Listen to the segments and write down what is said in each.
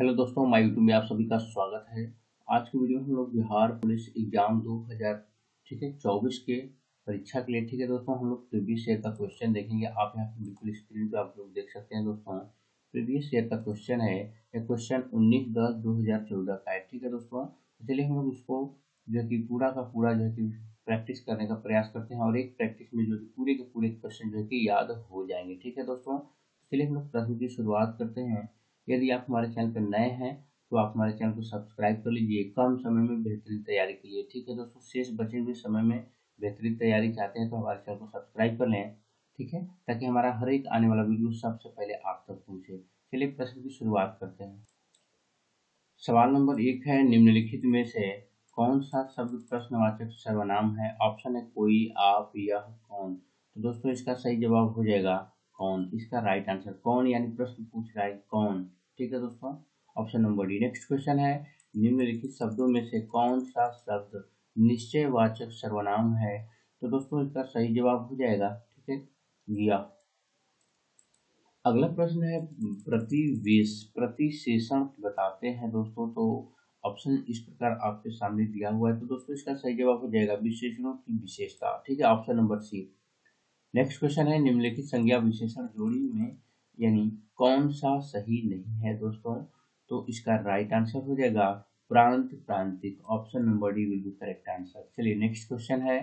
Hello दोस्तों, my YouTube में आप सभी का स्वागत है। आज की वीडियो में हम लोग बिहार पुलिस एग्ज़ाम 2000 ठीक है 24 के परीक्षा के लिए, ठीक है दोस्तों, हम लोग प्रीवियस ईयर का क्वेश्चन देखेंगे। आप यहाँ पे बिल्कुल स्क्रीन पे आप लोग देख सकते हैं दोस्तों, प्रीवियस ईयर का क्वेश्चन है, ये क्वेश्चन उन्नीस दस दो हज़ार चौदह का है, ठीक है दोस्तों। तो चलिए हम लोग उसको जो है कि पूरा का पूरा जो है कि प्रैक्टिस करने का प्रयास करते हैं और एक प्रैक्टिस में जो कि पूरे के पूरे क्वेश्चन जो है कि याद हो जाएँगे, ठीक है दोस्तों। चलिए हम लोग प्रश्न की शुरुआत करते हैं। यदि आप हमारे चैनल पर नए हैं तो आप हमारे चैनल को सब्सक्राइब कर लीजिए। कम समय में बेहतरीन तैयारी के लिए, ठीक है दोस्तों? शेष बचे हुए समय में बेहतरीन तैयारी चाहते हैं तो हमारे चैनल को सब्सक्राइब कर लें, ठीक है? ताकि हमारा हर एक आने वाला वीडियो सबसे पहले आप तक पहुँचे। चलिए प्रश्न की शुरुआत करते हैं। सवाल नंबर एक है, निम्नलिखित में से कौन सा शब्द प्रश्नवाचक सर्वनाम है? ऑप्शन है कोई, आप, यह, कौन। तो दोस्तों, इसका सही जवाब हो जाएगा कौन। इसका राइट आंसर कौन, यानी प्रश्न पूछ रहा है कौन। ठीक है दोस्तों? Option number D next question है, निम्नलिखित शब्दों में से कौन सा शब्द निश्चयवाचक सर्वनाम है? तो दोस्तों, इसका सही जवाब हो जाएगा, ठीक है? या। अगला प्रश्न है, प्रतिवेश, प्रतिशेषण बताते हैं दोस्तों तो ऑप्शन इस प्रकार आपके सामने दिया हुआ है तो दोस्तों, इसका सही जवाब हो जाएगा विशेषणों की विशेषता, ठीक है? Option number C next question है, निम्नलिखित संज्ञा विशेषण जोड़ी में, यानी कौन सा सही नहीं है दोस्तों तो इसका राइट आंसर हो जाएगा प्रांत प्रांतिक। Option number D will be correct answer चलिए नेक्स्ट क्वेश्चन है।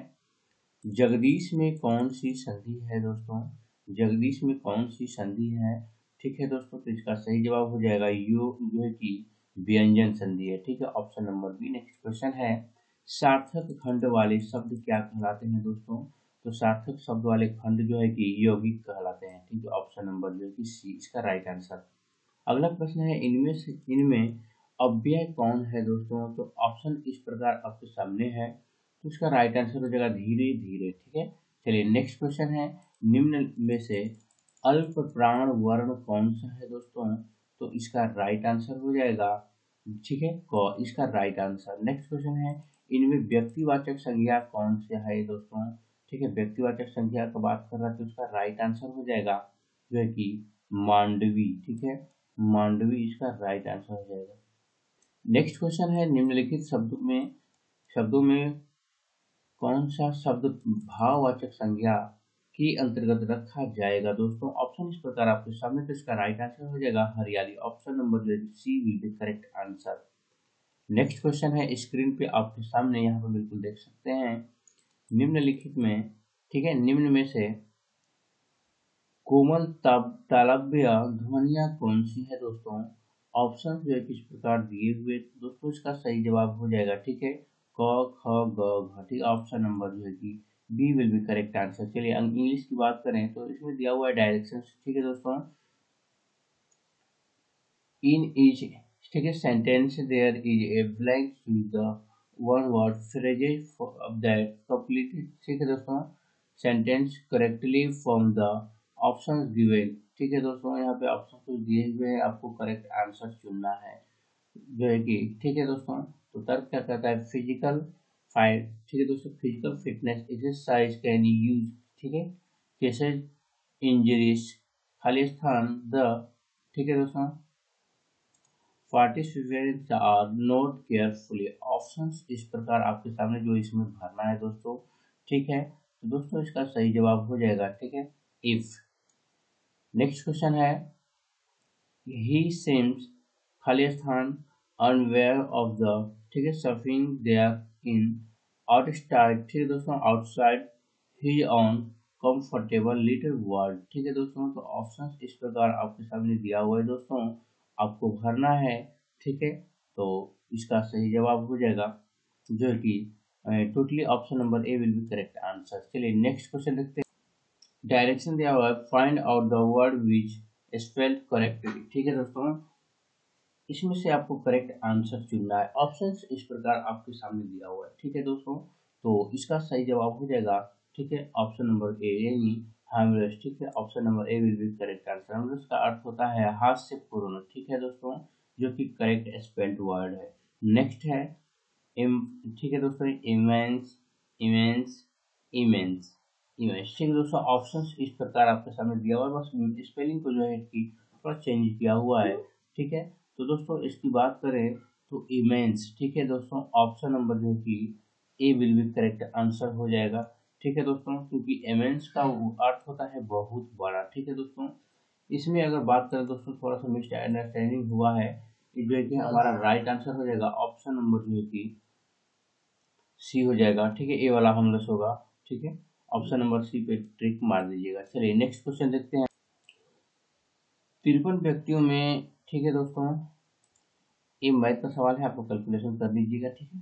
जगदीश में कौन सी संधि है दोस्तों? जगदीश में कौन सी संधि है? ठीक है दोस्तों तो इसका सही जवाब हो जाएगा यू जो है कि व्यंजन संधि है। ठीक है option number B next question है। सार्थक खंड वाले शब्द क्या कहलाते हैं दोस्तों? तो सार्थक शब्द वाले खंड जो है कि यौगिक कहलाते हैं, ठीक है? ऑप्शन नंबर जो है कि सी इसका राइट आंसर अगला प्रश्न है, इनमें से, इनमें अव्यय कौन है दोस्तों? तो ऑप्शन इस प्रकार आपके सामने है तो इसका राइट आंसर हो जाएगा धीरे धीरे, ठीक है? चलिए नेक्स्ट क्वेश्चन है, निम्न में से अल्प प्राण वर्ण कौन सा है दोस्तों? तो इसका राइट आंसर हो जाएगा, ठीक है? क, इसका राइट आंसर नेक्स्ट क्वेश्चन है, इनमें व्यक्तिवाचक संज्ञा कौन से है दोस्तों? ठीक है व्यक्तिवाचक संख्या का बात कर रहा है तो इसका राइट आंसर हो जाएगा, जो है कि मांडवी, ठीक है? मांडवी इसका राइट आंसर हो जाएगा। नेक्स्ट क्वेश्चन है, निम्नलिखित शब्दों में शब्दों में कौन सा शब्द भाववाचक संज्ञा के अंतर्गत रखा जाएगा? दोस्तों ऑप्शन इस प्रकार आपके सामने तो इसका राइट आंसर हो जाएगा, हरियाली। Option number C will be correct answer next question है स्क्रीन पे आपके सामने, यहाँ पर बिल्कुल देख सकते हैं। निम्नलिखित में, ठीक है, निम्न में से कोमल तालव्य ध्वनिया कौन सी है दोस्तों? ऑप्शन जो है किस प्रकार दिए हुए, दोस्तों इसका सही जवाब हो जाएगा, ठीक है? क, ख, ग, घ, ठीक ऑप्शन नंबर जो है कि B will be correct answer चलिए इंग्लिश की बात करें तो इसमें दिया हुआ है डायरेक्शन ठीक है दोस्तों? इन इज़ ठीक है sentence there is a blank the one word phrases of that complete ठीक है दोस्तों? Sentence correctly from the option given ठीक है दोस्तों? यहाँ पे ऑप्शन कुछ दिए हुए हैं, आपको करेक्ट आंसर चुनना है, जो है कि, ठीक है दोस्तों? तो तर्क क्या कहता है? फ़िज़िकल फाइट ठीक है दोस्तों? Physical fitness exercise can use ठीक है? केसेज इंजरीज खाली स्थान द ठीक है दोस्तों? Participants are note carefully options इस प्रकार आपके सामने जो इसमें भरना है दोस्तों, ठीक है? तो दोस्तों इसका सही जवाब हो जाएगा, ठीक है? इफ़ नेक्स्ट क्वेश्चन है। ही सेम्स खाली स्थान अनवेयर ऑफ़ द ठीक है? सर्फिंग देयर इन आउटसाइड ठीक है दोस्तों? आउटसाइड ही ऑन कंफर्टेबल लिटिल वर्ल्ड ठीक है दोस्तों? तो ऑप्शन इस प्रकार आपके सामने दिया हुआ है दोस्तों। आपको भरना है, ठीक है? तो इसका सही जवाब हो जाएगा, जो कि totally option number A will be correct answer चलिए नेक्स्ट क्वेश्चन देखते हैं। डायरेक्शन दिया हुआ है find out the word which spelled correctly ठीक है दोस्तों? इसमें से आपको करेक्ट आंसर चुनना है। ऑप्शन इस प्रकार आपके सामने दिया हुआ है। ठीक है दोस्तों? तो इसका सही जवाब हो जाएगा, ठीक है? ऑप्शन नंबर ए यानी हार्मलेस ठीक है option number A will be correct answer harmless का अर्थ होता है से पूर्ण ठीक है दोस्तों? जो कि करेक्ट स्पेल्ड वर्ड है। नेक्स्ट है ठीक है दोस्तों? इमेंस इमेंस इमेंस इमेंस ठीक है दोस्तों ऑप्शन इस प्रकार आपके सामने दिया हुआ है। बस स्पेलिंग को जो है कि थोड़ा चेंज किया हुआ है, ठीक है? तो दोस्तों, इसकी बात करें तो इमेंस ठीक है दोस्तों? ऑप्शन नंबर जो कि A will be correct answer हो जाएगा। ठीक है दोस्तों? क्योंकि इमेंस का अर्थ होता है बहुत बड़ा ठीक है दोस्तों? इसमें अगर बात करें दोस्तों थोड़ा सा मिस अंडरस्टैंडिंग हुआ है जो है कि हमारा राइट आंसर हो जाएगा ऑप्शन नंबर जो कि सी हो जाएगा ठीक है? ए वाला हम हमलेस होगा ठीक है? ऑप्शन नंबर सी पे ट्रिक मार दीजिएगा। चलिए नेक्स्ट क्वेश्चन देखते हैं। तिरपन व्यक्तियों में ठीक है दोस्तों? ये मैथ का सवाल है आपको कैलकुलेशन कर दीजिएगा ठीक है?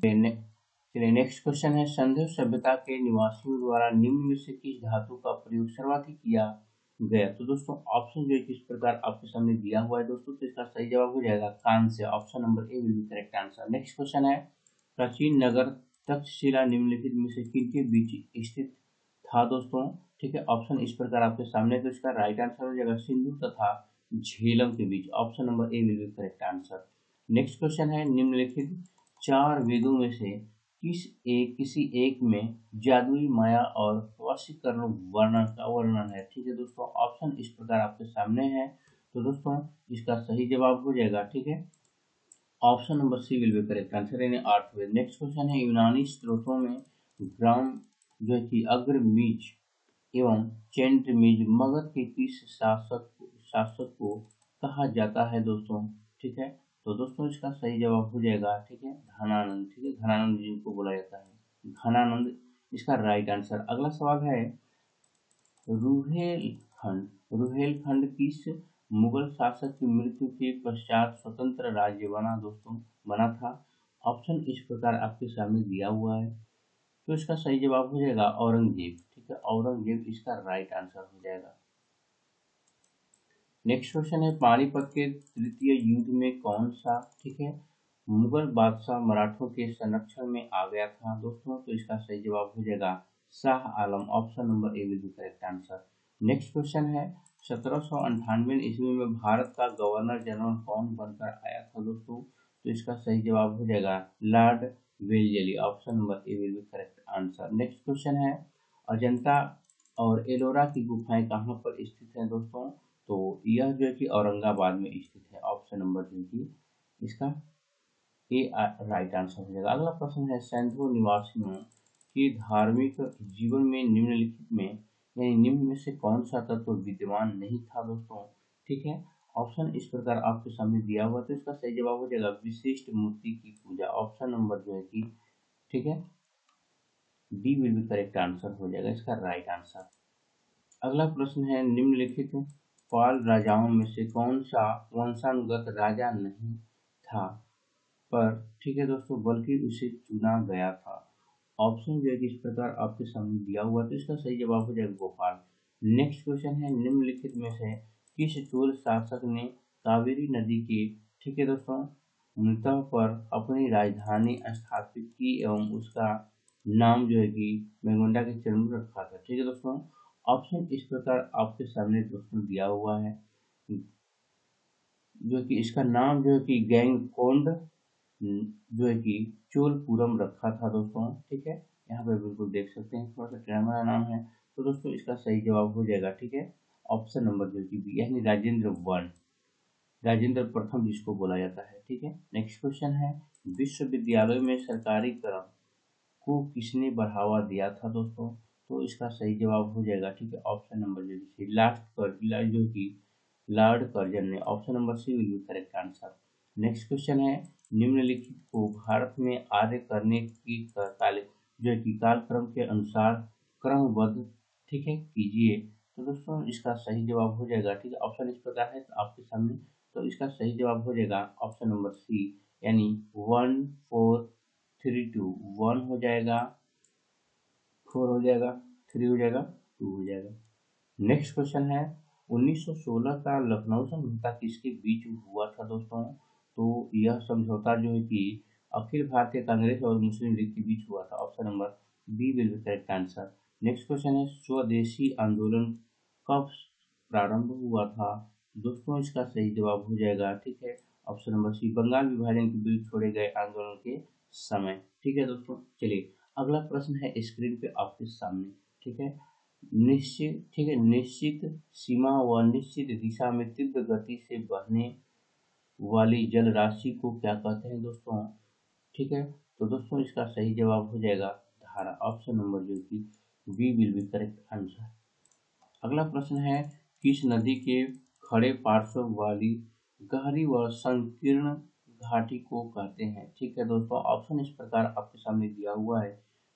चलिए नेक्स्ट क्वेश्चन है। संदेश सभ्यता के निवासियों द्वारा निम्न में से किस धातु का प्रयोग सर्वाधिक किया गया? तो दोस्तों ऑप्शन जो है किस प्रकार आपके सामने दिया हुआ है दोस्तों तो इसका सही जवाब हो जाएगा से। Option number A will be correct answer next question है, प्राचीन नगर तक्षशिला निम्नलिखित में से किन के बीच स्थित था दोस्तों? ठीक है ऑप्शन इस प्रकार आपके सामने तो इसका राइट आंसर हो जाएगा सिंधु तथा झेलम के बीच। Option number A will be correct answer next question है, निम्नलिखित चार वेदों में से किस एक, किसी एक में जादुई माया और वशीकरण वर्णन का वर्णन है? ठीक है दोस्तों ऑप्शन इस प्रकार आपके सामने है। तो दोस्तों, इसका सही जवाब हो जाएगा, ठीक है? Option number C will be correct answer यानी आठवें नेक्स्ट क्वेश्चन है यूनानी स्त्रोतों में ग्राम जो कि अग्रमीज एवं चेंट्रमीज मगध के किस शासक शासक को कहा जाता है दोस्तों, ठीक है? तो दोस्तों इसका सही जवाब हो जाएगा, ठीक है घनानंद ठीक है घनानंद जी को बोला जाता है। घनानंद इसका राइट आंसर अगला सवाल है, रुहेलखंड रुहेलखंड किस मुगल शासक की मृत्यु के पश्चात स्वतंत्र राज्य बना दोस्तों, बना था? ऑप्शन इस प्रकार आपके सामने दिया हुआ है। तो इसका सही जवाब हो जाएगा औरंगज़ेब, ठीक है, औरंगज़ेब इसका राइट आंसर हो जाएगा। नेक्स्ट क्वेश्चन है, पानीपत के तृतीय युद्ध में कौन सा, ठीक है, मुगल बादशाह मराठों के संरक्षण में आ गया था? दोस्तों तो इसका सही जवाब हो जाएगा Shah Alam option number A will be correct answer next question है, सत्रह सौ अंठानवे ईस्वी में भारत का गवर्नर जनरल कौन बनकर आया था दोस्तों? तो इसका सही जवाब हो जाएगा Lord Wellesley option number A will be correct answer next question है, अजंता और एलोरा की गुफाएँ कहाँ पर स्थित हैं दोस्तों? तो यह जो है कि औरंगाबाद में स्थित है ऑप्शन नंबर कि। इसका ए राइट आंसर हो जाएगा। अगला प्रश्न है सैंथो निवासियों के धार्मिक जीवन में निम्नलिखित में, यानी निम्न में से कौन सा तत्व विद्यमान नहीं था दोस्तों? ठीक है? ऑप्शन इस प्रकार आपके सामने दिया हुआ तो इसका सही जवाब हो जाएगा, विशिष्ट मूर्ति की पूजा। ऑप्शन नंबर जो है कि, ठीक है? D will be correct answer हो जाएगा, इसका राइट आंसर अगला प्रश्न है, निम्नलिखित पाल राजाओं में से कौन सा वंशानुगत राजा नहीं था? पर ठीक है दोस्तों, बल्कि उसे चुना गया था। ऑप्शन जो है कि इस प्रकार आपके सामने दिया हुआ तो इसका सही जवाब हो जाएगा गोपाल। नेक्स्ट क्वेश्चन है, निम्नलिखित में से किस चोल शासक ने कावेरी नदी के, ठीक है दोस्तों मृतः पर अपनी राजधानी स्थापित की एवं उसका नाम जो है कि मेगुंडा के चरण रखा था, ठीक है दोस्तों? ऑप्शन इस प्रकार आपके सामने दोस्तों दिया हुआ है, जो कि इसका नाम जो है कि गैंग कोंड जो है कि चोलपुरम रखा था दोस्तों, ठीक है? यहाँ पे बिल्कुल देख सकते हैं, थोड़ा सा ड्रामा नाम है तो दोस्तों इसका सही जवाब हो जाएगा, ठीक है? ऑप्शन नंबर जो कि बी, यानी राजेंद्र वन राजेंद्र प्रथम जिसको बोला जाता है, ठीक है? नेक्स्ट क्वेश्चन है, विश्वविद्यालय में सरकारी क्रम को किसने बढ़ावा दिया था दोस्तों? तो इसका सही जवाब हो जाएगा, ठीक है? ऑप्शन नंबर जो सी लास्ट जो कि लॉर्ड कर्जन ने option number C will correct answer next question है, निम्नलिखित को भारत में आर्य करने की तालीम जो कि कालक्रम के अनुसार क्रमबद्ध, ठीक है, कीजिए। तो दोस्तों, इसका सही जवाब हो जाएगा, ठीक है? ऑप्शन इस प्रकार है तो आपके सामने। तो इसका सही जवाब हो जाएगा ऑप्शन नंबर सी यानी one four three two one हो जाएगा। फोर हो जाएगा, थ्री हो जाएगा, टू हो जाएगा। नेक्स्ट क्वेश्चन है 1916 का लखनऊ समझौता किसके बीच हुआ था दोस्तों? तो यह समझौता जो है कि अखिल भारतीय कांग्रेस और मुस्लिम लीग के बीच हुआ था। Option number B will be correct answer. Next question है, स्वदेशी आंदोलन कब प्रारंभ हुआ था? दोस्तों, इसका सही जवाब हो जाएगा, ठीक है? ऑप्शन नंबर सी, बंगाल विभाजन के बिल छोड़े गए आंदोलन के समय। ठीक है दोस्तों, चलिए। अगला प्रश्न है स्क्रीन पे आपके सामने, ठीक है? निश्चित ठीक है, निश्चित सीमा व निश्चित दिशा में तीव्र गति से बहने वाली जल राशि को क्या कहते हैं दोस्तों? ठीक है तो दोस्तों इसका सही जवाब हो जाएगा धारा। ऑप्शन नंबर जो कि B will be correct answer अगला प्रश्न है, किस नदी के खड़े पार्श्व वाली गहरी व संकीर्ण घाटी को कहते हैं। ठीक है दोस्तों ऑप्शन इस प्रकार आपके सामने दिया हुआ है।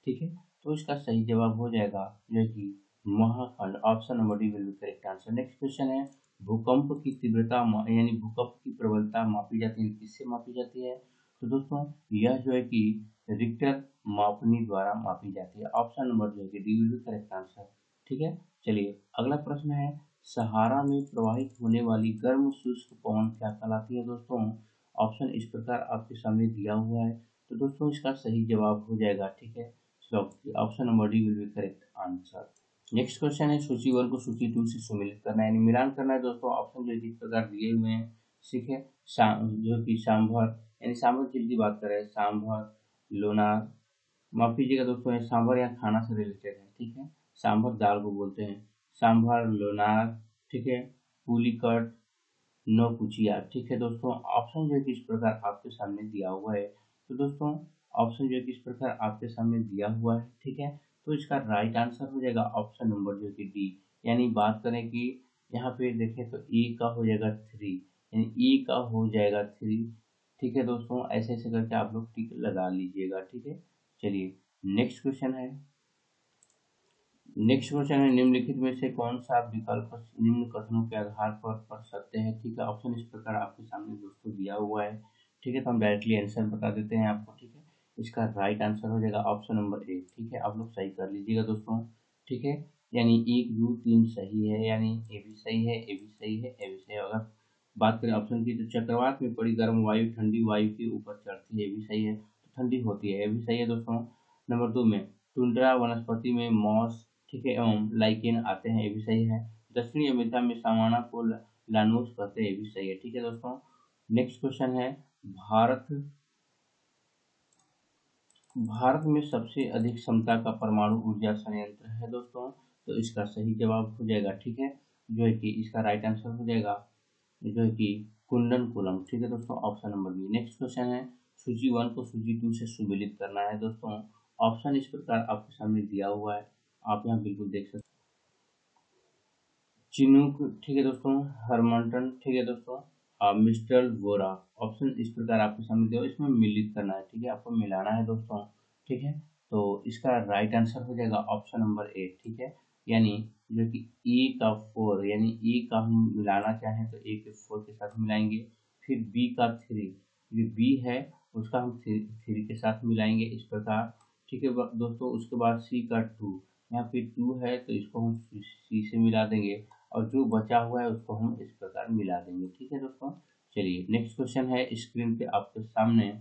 ठीक है तो इसका सही जवाब हो जाएगा, जो कि महाखंड। Option number D will be correct answer next question है, भूकंप की तीव्रता यानी भूकंप की प्रबलता मापी जाती है, किससे मापी जाती है? तो दोस्तों, यह जो है कि रिक्टर मापनी द्वारा मापी जाती है। ऑप्शन नंबर जो है कि डी विल करेक्ट आंसर ठीक है, चलिए अगला प्रश्न है, सहारा में प्रवाहित होने वाली गर्म शुष्क पवन क्या कहलाती है दोस्तों? ऑप्शन इस प्रकार आपके सामने दिया हुआ है। तो दोस्तों, इसका सही जवाब हो जाएगा, ठीक है? Option number D will be correct answer next question है, सूची वन को सूची टू से सुमिलित करना यानी मिलान करना है दोस्तों ऑप्शन जो इस प्रकार दिए हुए हैं, ठीक है? जो कि सांभर, यानी सांभर झील की बात करें सांभर लोनार माफ़ कीजिएगा दोस्तों सांभर या खाना से रिलेटेड है, ठीक है? सांभर दाल को बोलते हैं। सांभर, लोनार, ठीक है? पुलिकट नौकुचिया ठीक है दोस्तों ऑप्शन जो है इस प्रकार आपके सामने दिया हुआ है? तो दोस्तों ऑप्शन जो है इस प्रकार आपके सामने दिया हुआ है? ठीक है तो इसका राइट आंसर हो जाएगा ऑप्शन नंबर जो कि डी यानी बात करें कि यहाँ पे देखें तो ए का हो जाएगा थ्री यानी ए का हो जाएगा थ्री ठीक है दोस्तों ऐसे ऐसे करके आप लोग टिक लगा लीजिएगा। ठीक है, चलिए नेक्स्ट क्वेश्चन है। नेक्स्ट क्वेश्चन है, निम्नलिखित में से कौन सा विकल्प निम्न कथनों के आधार पर पढ़ सकते हैं? ठीक है ऑप्शन इस प्रकार आपके सामने दोस्तों दिया हुआ है। ठीक है तो हम डायरेक्टली आंसर बता देते हैं आपको, ठीक है? इसका राइट आंसर हो जाएगा ऑप्शन नंबर ए ठीक है? आप लोग सही कर लीजिएगा दोस्तों, ठीक है? यानी एक दो तीन सही है, यानी ए भी सही है ए भी सही है ए भी सही है। अगर बात करें ऑप्शन की तो चक्रवात में पड़ी गर्म वायु, ठंडी वायु के ऊपर चढ़ती है ये भी सही है तो ठंडी होती है ये भी सही है दोस्तों। नंबर दो में, टुंड्रा वनस्पति में मॉस ठीक है, एवं लाइकेन आते हैं, ये भी सही है। दक्षिणी अमेरिका में सामाना को लानोस कहते हैं, ये भी सही है। ठीक है दोस्तों, नेक्स्ट क्वेश्चन है, भारत भारत में सबसे अधिक क्षमता का परमाणु ऊर्जा संयंत्र है दोस्तों तो इसका सही जवाब हो जाएगा, ठीक है, जो है कि इसका राइट आंसर हो जाएगा, जो है कि कुंडन कुलम। ठीक है दोस्तों option number B next question है, सूची वन को सूची टू से सुमिलित करना है दोस्तों ऑप्शन इस प्रकार आपके सामने दिया हुआ है। आप यहाँ बिल्कुल देख सकते चिनूक ठीक है दोस्तों, हरमंटन, ठीक है दोस्तों मिस्टर वोरा ऑप्शन इस प्रकार आपके सामने दिया इसमें मिलित करना है, ठीक है, आपको मिलाना है दोस्तों, ठीक है। तो इसका राइट आंसर हो जाएगा ऑप्शन नंबर ए ठीक है। यानी जो कि ए का फोर यानी ए का हम मिलाना चाहें तो ए के फोर के साथ मिलाएँगे। फिर बी का थ्री जो बी है, उसका हम थ्री थ्री के साथ मिलाएँगे इस प्रकार, ठीक है, दोस्तों, उसके बाद सी का टू यहाँ पे टू है तो इसको हम सी से मिला देंगे और जो बचा हुआ है उसको हम इस प्रकार मिला देंगे। ठीक है दोस्तों? चलिए नेक्स्ट क्वेश्चन है स्क्रीन पे आपके सामने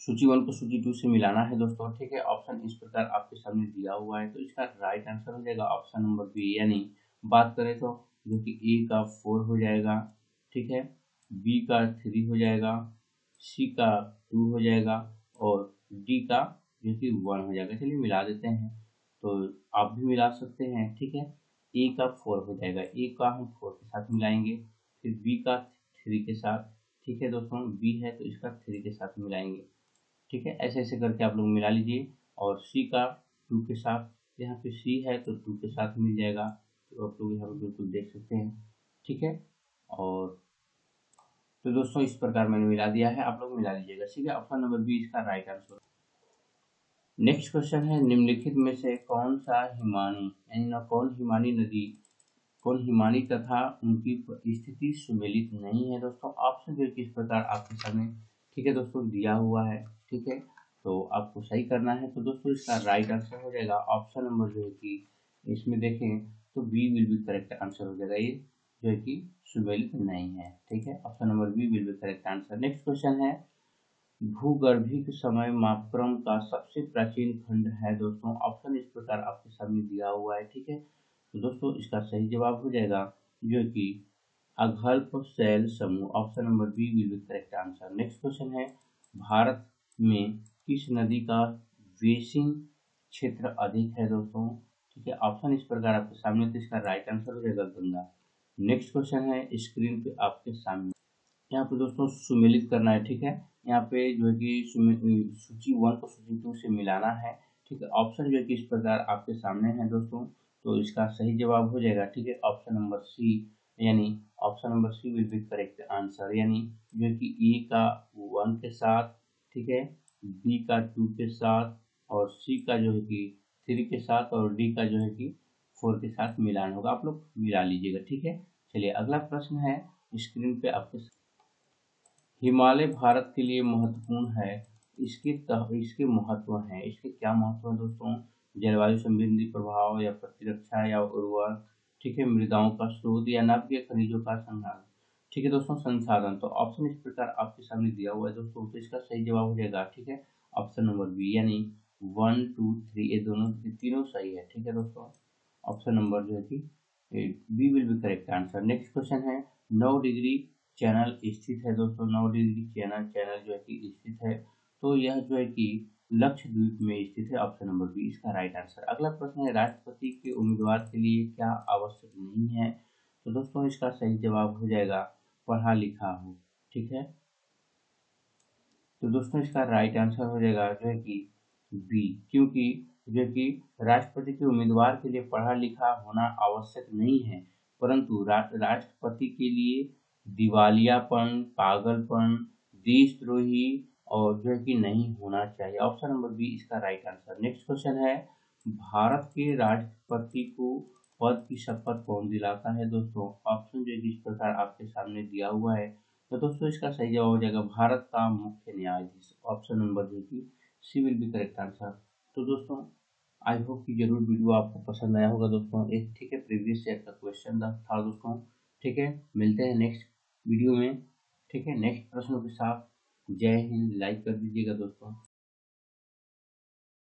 सूची वन को सूची टू से मिलाना है दोस्तों, ठीक है? ऑप्शन इस प्रकार आपके सामने दिया हुआ है तो इसका राइट आंसर हो जाएगा ऑप्शन नंबर बी यानी बात करें तो जो कि ए का फोर हो जाएगा, ठीक है? बी का थ्री हो जाएगा सी का टू हो जाएगा और डी का जो कि वन हो जाएगा। चलिए मिला देते हैं। तो आप भी मिला सकते हैं, ठीक है? ए का फोर हो जाएगा। ए का हम फोर के साथ मिलाएँगे, फिर बी का थ्री के साथ, ठीक है दोस्तों? बी है तो इसका थ्री के साथ मिलाएँगे, ठीक है? ऐसे ऐसे करके आप लोग मिला लीजिए। और सी का टू के साथ, यहाँ पे सी है तो टू के साथ मिल जाएगा। तो आप लोग यहाँ पर बिल्कुल देख सकते हैं, ठीक है? और तो दोस्तों, इस प्रकार मैंने मिला दिया है। आप लोग मिला लीजिएगा, ठीक है? ऑप्शन नंबर बी इसका राइट आंसर नेक्स्ट क्वेश्चन है, निम्नलिखित में से कौन सा हिमानी, यानी ना कौन हिमानी नदी, कौन हिमानी तथा उनकी स्थिति सुमेलित नहीं है दोस्तों। ऑप्शन जो किस प्रकार आपके सामने, ठीक है दोस्तों, दिया हुआ है, ठीक है? तो आपको सही करना है। तो दोस्तों, इसका राइट आंसर हो जाएगा ऑप्शन नंबर जो है कि इसमें देखें तो B will be correct answer हो जाएगा ये, जो है कि सुमेलित नहीं है, ठीक है? Option number B will be correct answer next question है भूगर्भिक समय मापक्रम का सबसे प्राचीन खंड है दोस्तों। ऑप्शन इस प्रकार आपके सामने दिया हुआ है, ठीक है? तो दोस्तों, इसका सही जवाब हो जाएगा, जो कि अघल्प शैल समूह। Option number B will be correct answer next question है, भारत में किस नदी का बेसिंग क्षेत्र अधिक है दोस्तों? ठीक है ऑप्शन इस प्रकार आपके सामने तो इसका राइट आंसर हो जाएगा गंगा। नेक्स्ट क्वेश्चन है स्क्रीन पे आपके सामने। यहाँ पे दोस्तों सुमिलित करना है, ठीक है? यहाँ पे जो है कि सूची वन को सूची टू से मिलाना है, ठीक है? ऑप्शन जो है कि इस प्रकार आपके सामने है दोस्तों तो इसका सही जवाब हो जाएगा, ठीक है? ऑप्शन नंबर सी यानी option number C will be correct answer यानी जो कि ए का वन के साथ, ठीक है? बी का टू के साथ, और सी का जो है कि थ्री के साथ, और डी का जो है कि फोर के साथ मिलान होगा। आप लोग मिला लीजिएगा, ठीक है? चलिए अगला प्रश्न है स्क्रीन पे आपके हिमालय भारत के लिए महत्वपूर्ण है। इसके तह इसके महत्व हैं। इसके क्या महत्व है दोस्तों? जलवायु संबंधी प्रभाव या प्रतिरक्षा या उर्वर ठीक है, मृदाओं का स्रोत या नव नव्य खनिजों का संसाधन ठीक है दोस्तों, संसाधन। तो ऑप्शन इस प्रकार आपके सामने दिया हुआ है दोस्तों तो इसका सही जवाब हो जाएगा, ठीक है? ऑप्शन नंबर बी यानी वन टू थ्री ये दोनों तीनों सही है, ठीक है दोस्तों? ऑप्शन नंबर जो है कि B will be correct answer next question है, नौ डिग्री चैनल स्थित है दोस्तों नौ डिग्री चैनल चैनल जो है कि स्थित है। तो यह जो है कि लक्षद्वीप में स्थित है ऑप्शन नंबर बी इसका राइट आंसर अगला प्रश्न है, राष्ट्रपति के उम्मीदवार के लिए क्या आवश्यक नहीं है? तो दोस्तों, इसका सही जवाब हो जाएगा, पढ़ा लिखा हो, ठीक है? तो दोस्तों, इसका राइट आंसर हो जाएगा जो है कि बी क्योंकि जो कि राष्ट्रपति के उम्मीदवार के लिए पढ़ा लिखा होना आवश्यक नहीं है, परंतु राष्ट्रपति के लिए दिवालियापन, पागलपन, देशद्रोही और जो है कि नहीं होना चाहिए। ऑप्शन नंबर बी इसका राइट आंसर नेक्स्ट क्वेश्चन है, भारत के राष्ट्रपति को पद की शपथ कौन दिलाता है दोस्तों? ऑप्शन जो इस प्रकार आपके सामने दिया हुआ है। तो दोस्तों, इसका सही जवाब हो जाएगा भारत का मुख्य न्यायाधीश। ऑप्शन नंबर जो की C will be correct answer तो दोस्तों आई होप कि ज़रूर वीडियो आपको पसंद आया होगा दोस्तों। एक ठीक है प्रीवियस ईयर का क्वेश्चन था दोस्तों। ठीक है, मिलते हैं नेक्स्ट वीडियो में। ठीक है नेक्स्ट प्रश्नों के साथ जय हिंद। लाइक कर दीजिएगा दोस्तों।